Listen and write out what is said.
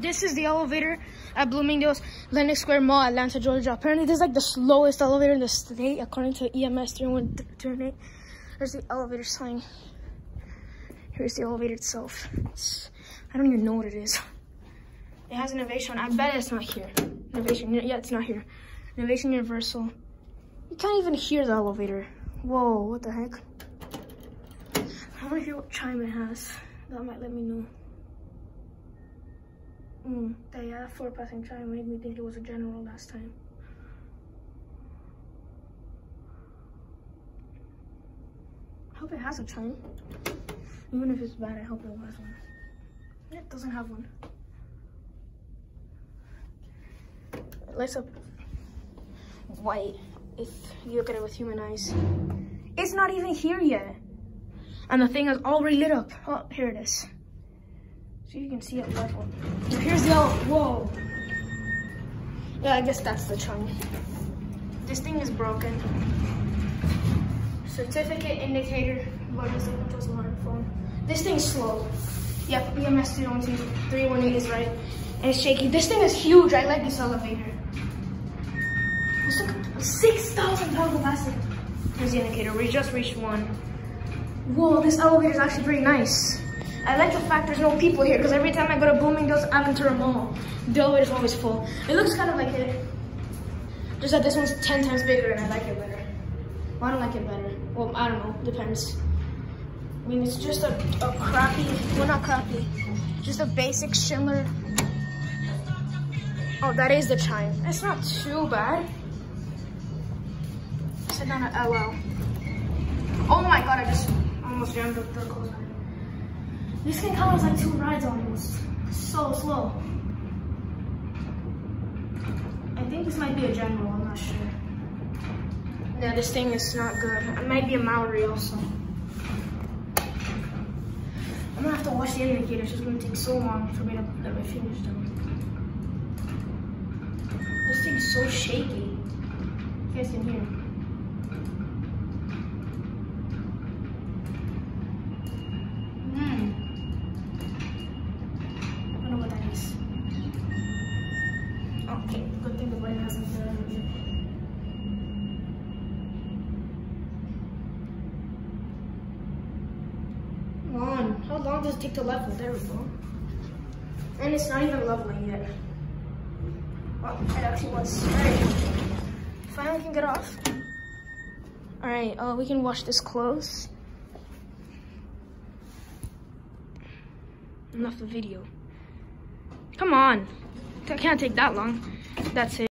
this is the elevator at Bloomingdale's Lenox Square Mall, Atlanta, Georgia. Apparently, this is like the slowest elevator in the state, according to EMS 3138. There's the elevator sign. Here's the elevator itself. It's, I don't even know what it is. It has innovation. I bet it's not here. Innovation. Yeah, it's not here. Innovation Universal. You can't even hear the elevator. Whoa, what the heck? I want to hear what chime it has. That might let me know. Mm, that yeah, four passing chime made me think it was a general last time. I hope it has a chime. Even if it's bad, I hope it has one. It doesn't have one. Lights up white if you look at it with human eyes. It's not even here yet. And the thing is already lit up. Oh, here it is. So you can see it level. Here's the. Whoa. Yeah, I guess that's the chunk. This thing is broken. Certificate indicator. What is it? What was smartphone? This thing's slow. Yep, EMS 318 is right. And it's shaky. This thing is huge. I like this elevator. Let's look 6,000 pound capacity. Here's the indicator. We just reached one. Whoa, this elevator is actually pretty nice. I like the fact there's no people here because every time I go to Bloomingdale's Aventura Mall, the elevator is always full. It looks kind of like it. Just that this one's 10 times bigger and I like it better. Well, I don't like it better. Well, I don't know. Depends. I mean, it's just a, a crappy, well, not crappy, just a basic Schindler. Oh, that is the chime. It's not too bad. Sit down at LL. Oh my god, I just almost jammed up the clothes. This can thing comes like two rides almost. So slow. I think this might be a general, I'm not sure. Yeah, this thing is not good. It might be a Maori also. I'm gonna have to watch the indicators. It's gonna take so long for me to let my fingers down. This thing's so shaky. You guys can hear. On. How long does it take to level? There we go. And it's not even leveling yet. Oh, it actually was. Alright. Finally can get off. Alright, uh, we can wash this clothes. Enough the video. Come on. That can't take that long. That's it.